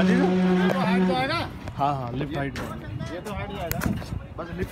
हाँ तो हाँ हाँ लिफ्ट हाइट ये तो हाइट जाएगा बस लिफ्ट